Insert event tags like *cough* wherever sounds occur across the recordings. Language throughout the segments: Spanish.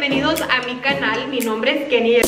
bienvenidos a mi canal, mi nombre es Kenny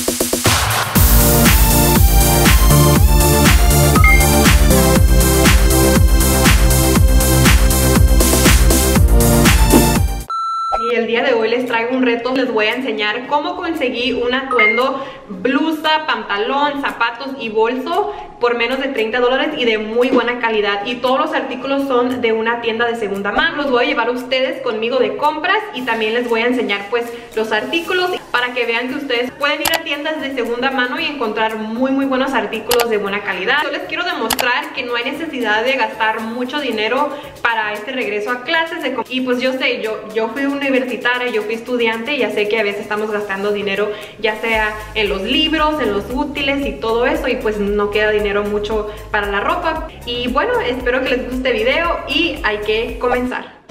Y el día de hoy les traigo un reto, les voy a enseñar cómo conseguir un atuendo, blusa, pantalón, zapatos y bolso por menos de 30 dólares y de muy buena calidad. Y todos los artículos son de una tienda de segunda mano. Los voy a llevar a ustedes conmigo de compras y también les voy a enseñar pues los artículos para que vean que ustedes pueden ir a tiendas de segunda mano y encontrar muy muy buenos artículos de buena calidad. Yo les quiero demostrar que no hay necesidad de gastar mucho dinero para este regreso a clases y pues yo sé, yo, yo fui universitaria, yo fui estudiante y ya sé que a veces estamos gastando dinero ya sea en los libros, en los útiles y todo eso y pues no queda dinero mucho para la ropa. Y bueno, espero que les guste el video y hay que comenzar.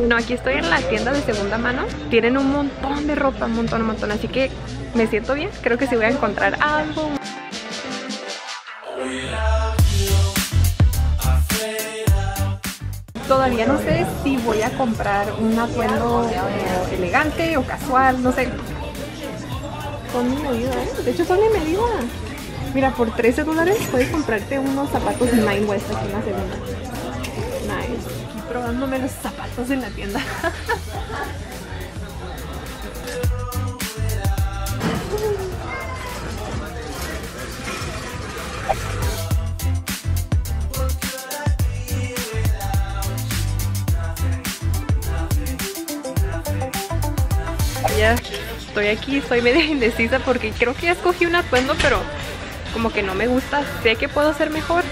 Bueno, aquí estoy en la tienda de segunda mano. Tienen un montón de ropa, un montón, un montón. Así que me siento bien. Creo que sí voy a encontrar algo. Todavía no sé si voy a comprar un atuendo elegante o casual, no sé. Son mi medida, ¿eh? De hecho son mi medida. Mira, por 13 dólares puedes comprarte unos zapatos Nine West aquí en la segunda. Nice. Aquí probándome los zapatos en la tienda. *laughs* ya estoy aquí, estoy medio *laughs* indecisa porque creo que ya escogí un atuendo, pero como que no me gusta, sé que puedo hacer mejor.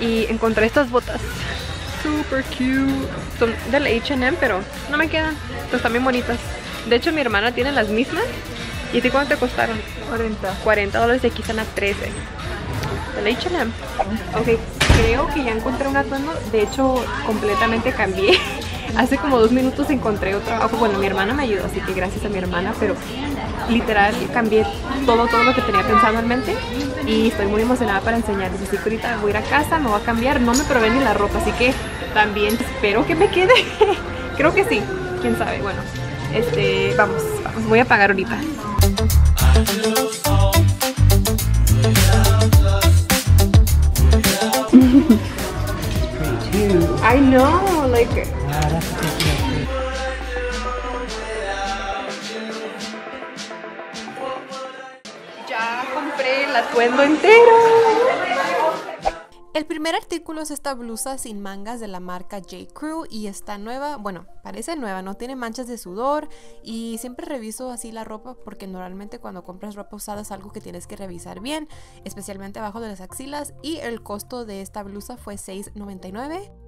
Y encontré estas botas. Super cute, son del H&M pero no me quedan, están bien bonitas. De hecho mi hermana tiene las mismas. ¿y ti cuánto te costaron? 40 40 dólares y aquí están a 13 del H&M ok, creo que ya encontré un atuendo. De hecho completamente cambié *laughs* Hace como dos minutos encontré otro trabajo. Bueno, mi hermana me ayudó, así que gracias a mi hermana, pero literal cambié todo, todo lo que tenía pensado en mente y estoy muy emocionada para enseñarles. Así que ahorita voy a ir a casa, me voy a cambiar, no me probé ni la ropa, así que también espero que me quede. *laughs* Creo que sí, quién sabe. Bueno, este, vamos, vamos, voy a pagar ahorita. *laughs* I know, ya compré el atuendo entero. El primer artículo es esta blusa sin mangas de la marca J. Crew y está nueva, bueno, parece nueva, no tiene manchas de sudor y siempre reviso así la ropa porque normalmente cuando compras ropa usada es algo que tienes que revisar bien, especialmente abajo de las axilas y el costo de esta blusa fue $6.99.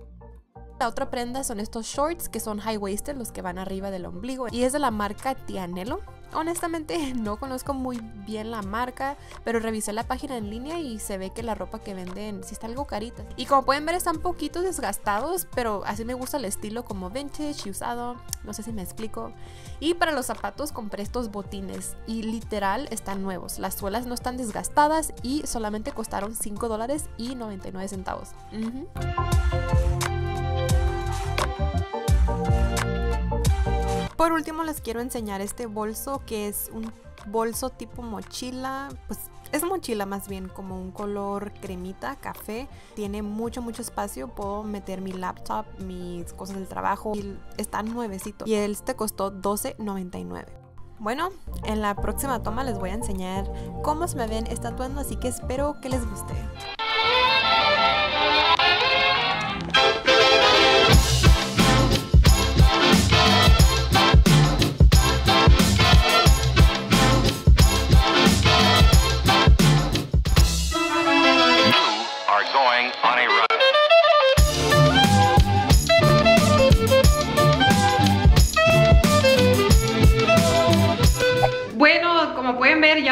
La otra prenda son estos shorts que son high waisted, los que van arriba del ombligo. Y es de la marca Tianello. Honestamente *laughs* no conozco muy bien la marca, pero revisé la página en línea y se ve que la ropa que venden sí está algo carita. Y como pueden ver están poquito desgastados, pero así me gusta el estilo como vintage y usado, no sé si me explico. Y para los zapatos compré estos botines y literal están nuevos. Las suelas no están desgastadas y solamente costaron 5 dólares y 99 centavos. Por último les quiero enseñar este bolso que es un bolso tipo mochila, pues es mochila más bien como un color cremita, café. Tiene mucho, mucho espacio. Puedo meter mi laptop, mis cosas del trabajo. Y está nuevecito. Y este costó $12.99. Bueno, en la próxima toma les voy a enseñar cómo se me ven atuendo, así que espero que les guste.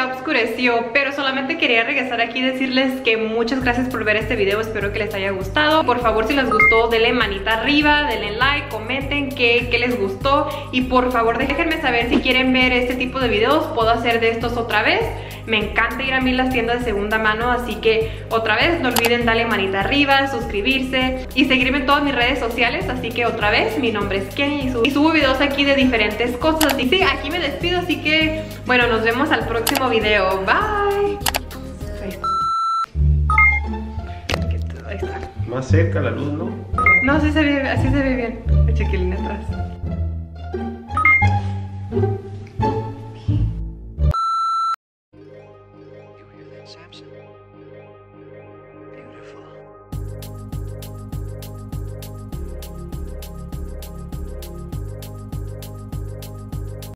Oscureció, pero solamente quería regresar aquí y decirles que muchas gracias por ver este video, espero que les haya gustado. Por favor, si les gustó, denle manita arriba, denle like, comenten qué, qué les gustó y por favor déjenme saber si quieren ver este tipo de videos, puedo hacer de estos otra vez. Me encanta ir a mí las tiendas de segunda mano, así que otra vez no olviden darle manita arriba, suscribirse y seguirme en todas mis redes sociales. Así que otra vez, mi nombre es Kenny y subo, y subo videos aquí de diferentes cosas. Y sí, aquí me despido, así que bueno, nos vemos al próximo video. Bye. Más cerca la luz, ¿no? No, así se ve, así se ve bien. El chiquilín atrás.